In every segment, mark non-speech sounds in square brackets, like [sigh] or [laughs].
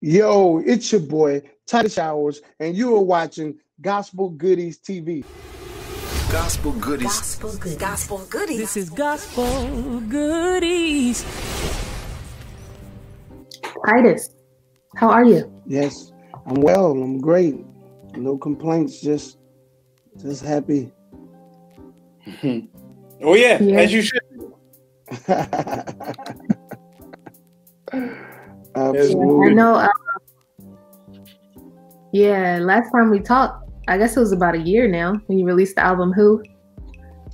Yo, it's your boy, Titus Showers, and you are watching Gospel Goodies TV. Gospel goodies. Gospel goodies. Gospel goodies. This is Gospel Goodies. Titus, how are you? Yes, I'm well. I'm great. No complaints. Just, just happy. [laughs] Oh yeah, Yeah. as you should. [laughs] Absolutely. I know. Uh, yeah, last time we talked, I guess it was about a year now when you released the album Who.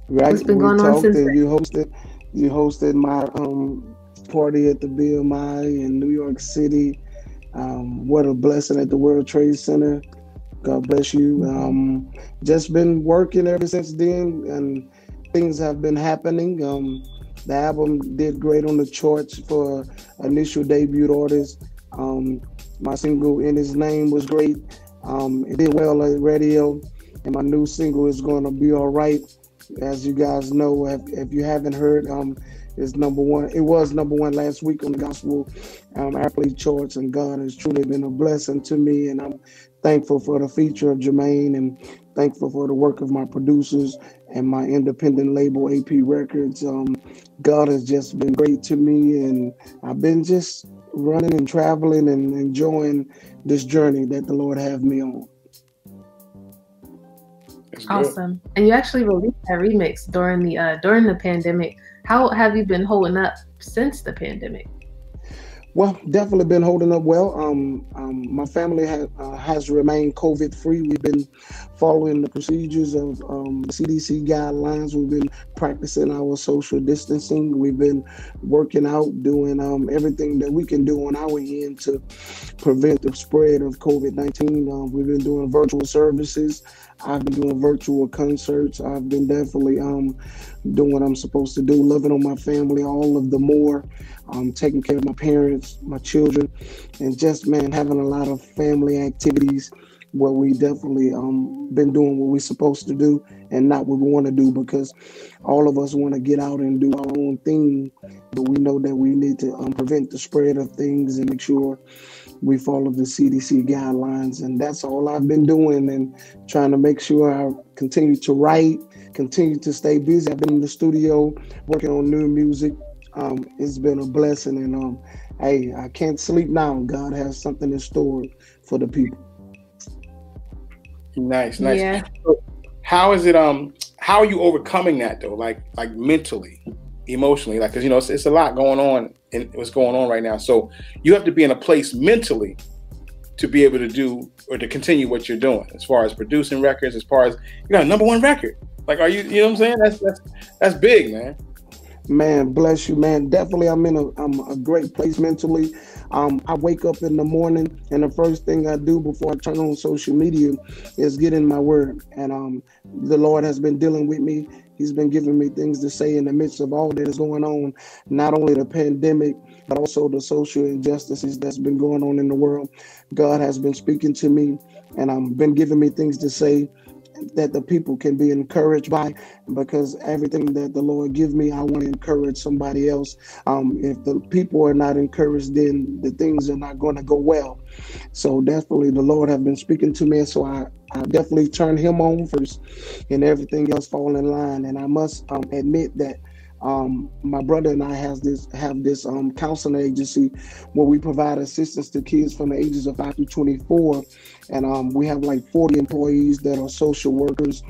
Right. What's been we going on since then? you hosted you hosted my um party at the BMI in New York City. Um, what a blessing at the World Trade Center. God bless you. Um, just been working ever since then, and things have been happening. Um, the album did great on the charts for initial debut artists. Um, my single "In His Name" was great. Um, it did well at radio, and my new single is going to be all right as you guys know, if, if you haven't heard, um, it's number one. It was number one last week on the gospel um, airplay charts, and God has truly been a blessing to me. And I'm thankful for the feature of Jermaine, and thankful for the work of my producers and my independent label AP Records. Um, God has just been great to me, and I've been just running and traveling and enjoying this journey that the Lord have me on. That's good. Awesome. And you actually released that remix during the uh, during the pandemic. How have you been holding up since the pandemic? Well, definitely been holding up well. Um, um, my family ha- uh, has remained COVID free. We've been following the procedures of um, CDC guidelines. We've been practicing our social distancing. We've been working out, doing um, everything that we can do on our end to prevent the spread of COVID 19. Um, we've been doing virtual services. I've been doing virtual concerts. I've been definitely um, doing what I'm supposed to do, loving on my family all of the more um, taking care of my parents, my children, and just man having a lot of family activities where we definitely um, been doing what we're supposed to do and not what we want to do because all of us want to get out and do our own thing, but we know that we need to um, prevent the spread of things and make sure we follow the CDC guidelines, and that's all I've been doing and trying to make sure I continue to write, continue to stay busy. I've been in the studio working on new music um, it's been a blessing and um hey i can't sleep now god has something in store for the people Nice, nice. Yeah. How is it? Um, how are you overcoming that though? Like, like mentally, emotionally, like, cause you know it's, it's a lot going on and what's going on right now. So you have to be in a place mentally to be able to do or to continue what you're doing, as far as producing records, as far as you got a number one record. Like, are you? You know what I'm saying? That's that's that's big, man. man bless you man definitely i'm in a i'm a great place mentally um i wake up in the morning and the first thing i do before i turn on social media is get in my word and um the lord has been dealing with me he's been giving me things to say in the midst of all that is going on not only the pandemic but also the social injustices that's been going on in the world. God has been speaking to me and I've um been giving me things to say that the people can be encouraged by because everything that the Lord give me, I want to encourage somebody else. Um, if the people are not encouraged, then the things are not going to go well. So definitely the Lord have been speaking to me. So I, I definitely turn him on first and everything else fall in line. And I must um, admit that um, my brother and I has this have this um, counseling agency where we provide assistance to kids from the ages of 5 to 24 and um, we have like 40 employees that are social workers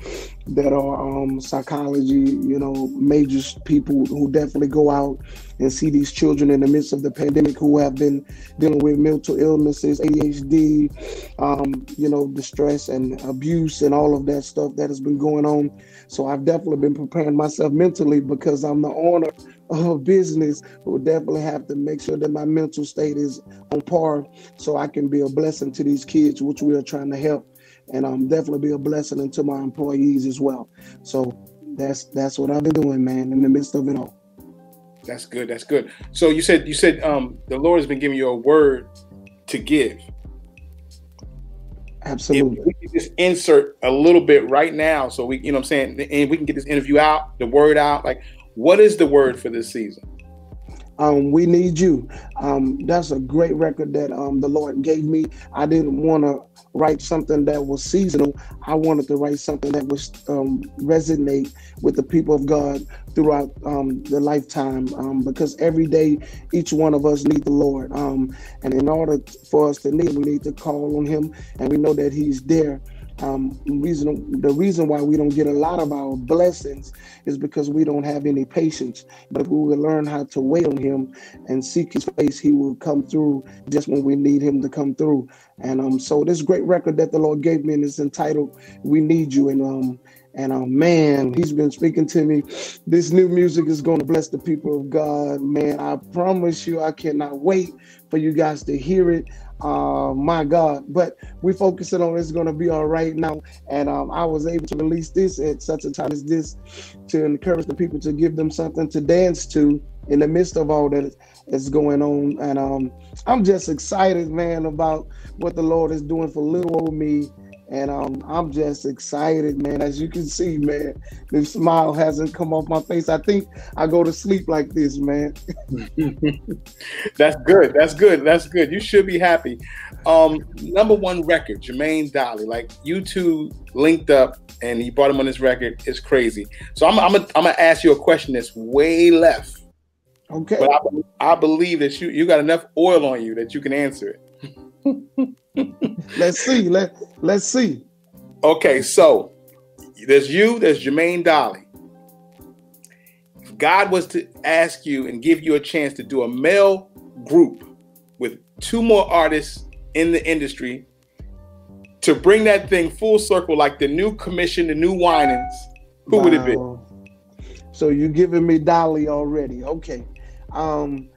that are um, psychology you know major people who definitely go out and see these children in the midst of the pandemic who have been dealing with mental illnesses adhd um, you know distress and abuse and all of that stuff that has been going on so i've definitely been preparing myself mentally because i'm the owner of a business who definitely have to make sure that my mental state is on par so I can be a blessing to these kids, which we are trying to help, and um, definitely be a blessing to my employees as well. So that's that's what I've been doing, man, in the midst of it all. That's good. That's good. So you said you said um the Lord has been giving you a word to give. If Absolutely. we can just insert a little bit right now, so we, you know, what I'm saying, and we can get this interview out, the word out. Like, what is the word for this season? Um, we need you. Um, that's a great record that um, the Lord gave me. I didn't want to write something that was seasonal. I wanted to write something that was um, resonate with the people of God throughout um, the lifetime. Um, because every day, each one of us need the Lord, and in order for us to need, we need to call on Him, and we know that He's there. Um, reason the reason why we don't get a lot of our blessings is because we don't have any patience. But if we will learn how to wait on Him and seek His face, He will come through just when we need Him to come through. And um, so this great record that the Lord gave me it's entitled "We Need You." And um, and um, man, He's been speaking to me. This new music is going to bless the people of God. Man, I promise you, I cannot wait for you guys to hear it. Uh my god. But we're focusing on it's going to be all right now. And um, i was able to release this at such a time as this to encourage the people to give them something to dance to in the midst of all that is going on. And um i'm just excited man about what the lord is doing for little old me and um, I'm just excited, man. As you can see, man, the smile hasn't come off my face. I think I go to sleep like this, man. [laughs] That's good. That's good. That's good. You should be happy. Um, number one record, Jermaine Dolly. Like you two linked up, and he brought him on this record. It's crazy. So I'm, I'm, gonna, I'm gonna ask you a question that's way left. Okay. But I, I believe that you you got enough oil on you that you can answer it. [laughs] let's see. Let Let's see. Okay, so there's you. There's Jermaine Dolly. If God was to ask you and give you a chance to do a male group with two more artists in the industry to bring that thing full circle, like the new Commissioned, the new Winans, who would it be? So you're giving me Dolly already. Okay. Um,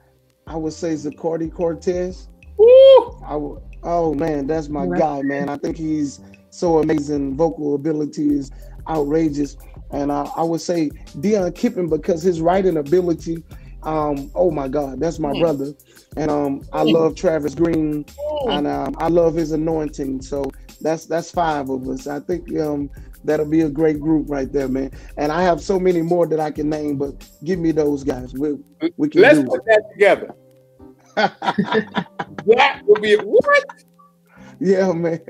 I would say Zacardi Cortez. Woo! I would oh man, that's my Right. guy, man. I think he's so amazing. Vocal ability is outrageous. And uh, I would say Deon Kipping because his writing ability, um, oh my God, that's my Mm. brother. And um, I love Travis Greene and um, I love his anointing. So that's that's five of us. I think um, that'll be a great group right there, man. And I have so many more that I can name, but give me those guys. We we can Let's do put that together. That would be what? Yeah, man.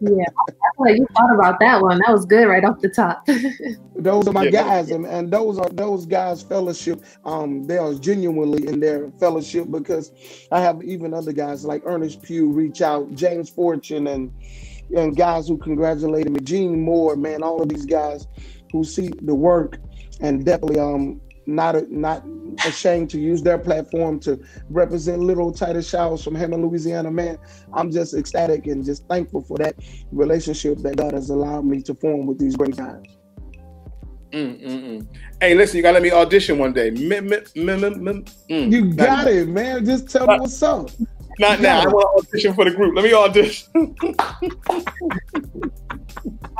Yeah, I feel like you thought about that one. That was good right off the top. [laughs] those are my Yeah. guys, and, and those are those guys' fellowship. Um, they are genuinely in their fellowship because I have even other guys like Ernest Pugh reach out, James Fortune, and and guys who congratulated me, Gene Moore, man, all of these guys who see the work and definitely um not not ashamed to use their platform to represent little Titus Showers from Hammond, Louisiana. Man, I'm just ecstatic and just thankful for that relationship that God has allowed me to form with these great guys. Mm, mm, mm. Hey, listen, you gotta let me audition one day. M- m- m- m- m- mm. You got it, man. Just tell me what's up. Not now. I want to audition for the group. Let me audition. [laughs]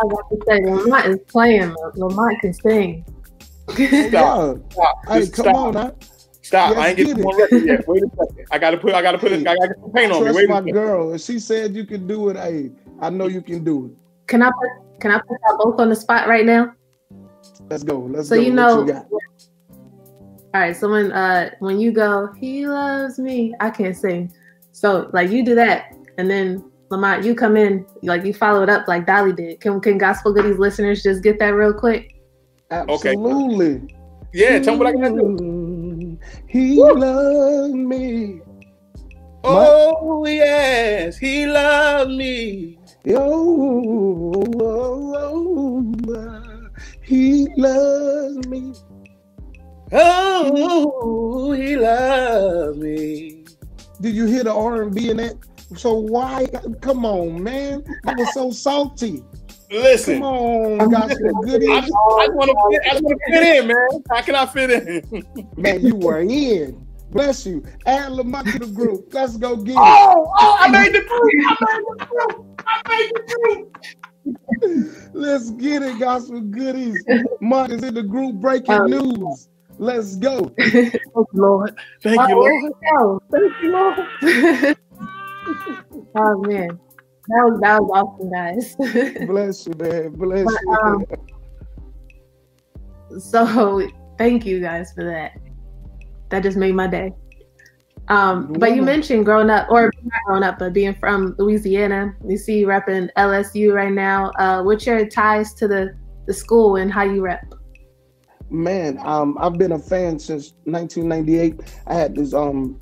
I got to say, Lamont is playing. Lamont can sing. Stop. Stop. Hey, come stop. on now. Stop. Yes, I ain't getting get it. one record yet. Wait a second. I gotta put. I gotta put. it. I gotta put paint on me. Trust Wait a my second. girl. If she said you can do it, hey, I know you can do it. Can I put Can I put y'all both on the spot right now? Let's go. Let's So go. you What know, got? all right. So when uh when you go, he loves me. I can't sing. So like you do that, and then Lamont, you come in like you follow it up like Dolly did. Can Can Gospel Goodies listeners just get that real quick? Okay. Absolutely. Yeah. Tell me what I gotta do. He loved me. Oh yes, he loved me. Oh, oh, oh, oh, he loves me. Oh, he loved me. Did you hear the R and B in that? So why? Come on, man. It was so salty. Listen, Come on, gospel I goodies. just, I just want to fit. I just want to fit in, man. How can I fit in? [laughs] Man, you were in. Bless you. Add Lamont to the group. Let's go get it. Oh, oh, I made the group. I made the group. I made the group. Let's get it, gospel goodies. Mark is in the group breaking Um, news. Let's go. Oh, Lord. Thank you, Oh, Lord. there you go. Thank you, Lord. oh [laughs] man, that was that was awesome, guys. [laughs] Bless you, man. Bless But, you. um, so thank you guys for that. that just made my day. Um, but you mentioned growing up, or not growing up, but being from Louisiana. You see you repping LSU right now. Uh, what's your ties to the the school and how you rep? Man, um, I've been a fan since 1998. I had this um,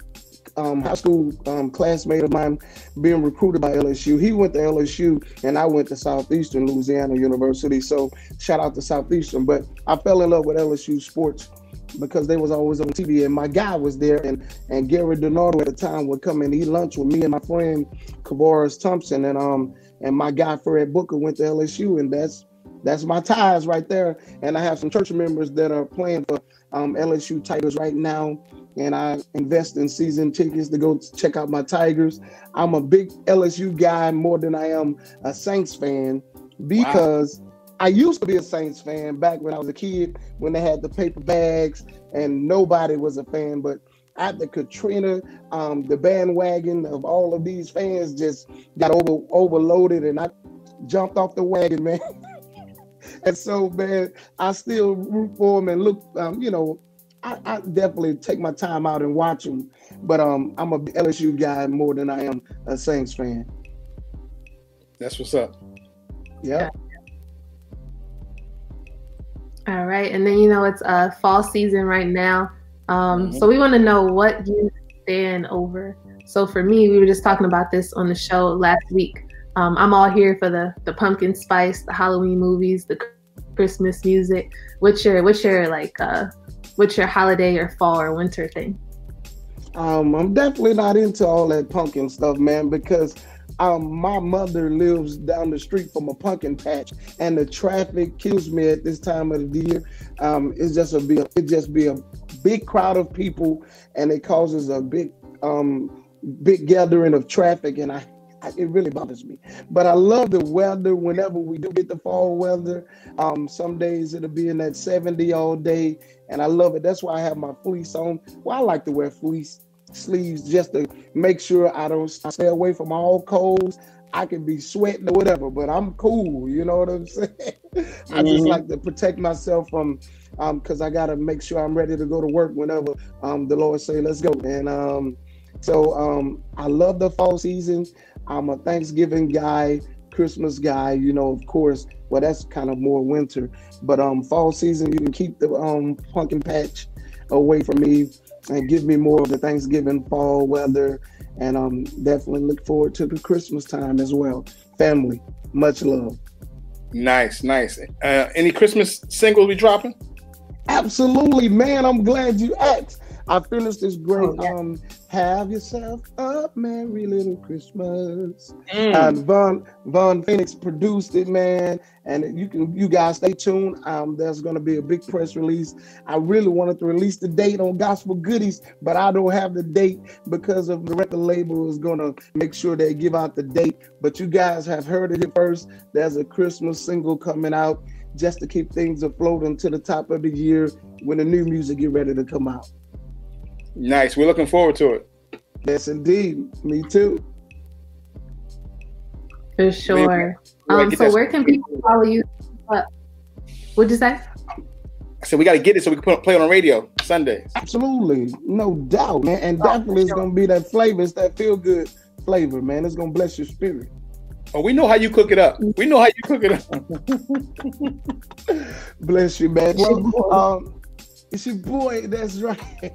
um, high school um, classmate of mine being recruited by LSU. He went to LSU, and I went to Southeastern Louisiana University. So shout out to Southeastern. But I fell in love with LSU sports because they was always on TV, and my guy was there, and and Gerry DiNardo at the time would come and eat lunch with me and my friend Kavaris Thompson, and um and my guy Fred Booker went to LSU, and that's that's my ties right there. And I have some church members that are playing for um, LSU Tigers right now. And I invest in season tickets to go check out my Tigers. I'm a big LSU guy more than I am a Saints fan because wow. I used to be a Saints fan back when I was a kid when they had the paper bags and nobody was a fan. But after Katrina, um, the bandwagon of all of these fans just got over overloaded, and I jumped off the wagon, man. [laughs] and so, man, I still root for them and look. Um, you know, I, I, definitely take my time out and watch them. But um, I'm a LSU guy more than I am a Saints fan. That's what's up. Yeah. All right, and then you know it's uh fall season right now. Um, mm-hmm. so we want to know what you stand over. So for me, we were just talking about this on the show last week. Um, I'm all here for the the pumpkin spice, the Halloween movies, the Christmas music. What's your what's your like uh what's your holiday or fall or winter thing? Um, I'm definitely not into all that pumpkin stuff, man, because um, my mother lives down the street from a pumpkin patch, and the traffic kills me at this time of the year. Um, it's just a be it just be a big crowd of people, and it causes a big um, big gathering of traffic, and I it really bothers me. But I love the weather whenever we do get the fall weather. Um, some days it'll be in that 70 all day, and I love it. That's why I have my fleece on. Well, I like to wear fleece sleeves just to make sure I don't I stay away from all colds. I can be sweating or whatever, but I'm cool. You know what I'm [laughs] saying? Mm-hmm. I just mm-hmm. like to protect myself from um because I gotta make sure I'm ready to go to work whenever um the Lord say let's go. And um so um I love the fall season. I'm a Thanksgiving guy, Christmas guy, you know, of course. Well, that's kind of more winter. But um fall season, you can keep the um pumpkin patch away from me and give me more of the Thanksgiving fall weather. And um definitely look forward to the Christmas time as well. Family, much love. Nice, nice. Uh, any Christmas singles we dropping? Absolutely, man. I'm glad you asked. I finished this great oh, yeah. um have yourself a merry little Christmas. Mm. And Von Von Phoenix produced it, man. And you can you guys stay tuned. Um, there's gonna be a big press release. I really wanted to release the date on Gospel Goodies, but I don't have the date because of the record label is gonna make sure they give out the date. But you guys have heard it first. There's a Christmas single coming out just to keep things afloat until the top of the year when the new music get ready to come out. Nice. We're looking forward to it. Yes, indeed. Me too. For sure. Um, so where can people follow you? What'd you say? I said we got to get it so we can put, play it on radio Sundays. Absolutely, no doubt, man. And oh, definitely, it's gonna be that flavor. It's that feel good flavor, man. It's gonna bless your spirit. Oh, we know how you cook it up. We know how you cook it up. [laughs] bless you, man. Well, um, it's your boy. That's right. [laughs]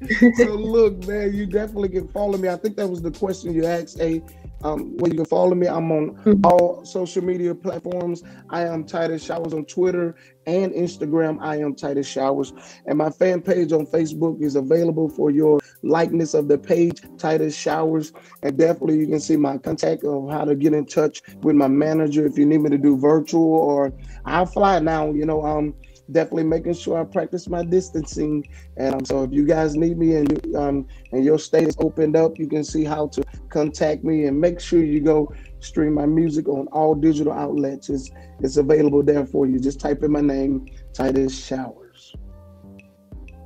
[laughs] so look, man, you definitely can follow me. I think that was the question you asked. A um, where you can follow me. I'm on mm-hmm. all social media platforms. I am Titus Showers on Twitter and Instagram. I am Titus Showers, and my fan page on Facebook is available for your likeness of the page, Titus Showers. And definitely, you can see my contact of how to get in touch with my manager if you need me to do virtual or I'll fly now. You know, um definitely making sure I practice my distancing. And um, so if you guys need me and um, and your state is opened up, you can see how to contact me and make sure you go stream my music on all digital outlets. It's, it's available there for you. Just type in my name, Titus Showers.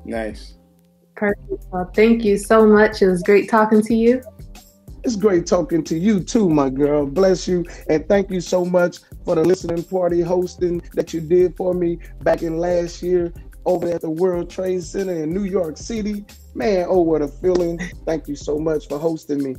Nice. Perfect. Well, thank you so much. It was great talking to you. It's great talking to you too, my girl. Bless you. And thank you so much for the listening party hosting that you did for me back in last year. over at the World Trade Center in New York City. Man, oh, what a feeling. Thank you so much for hosting me.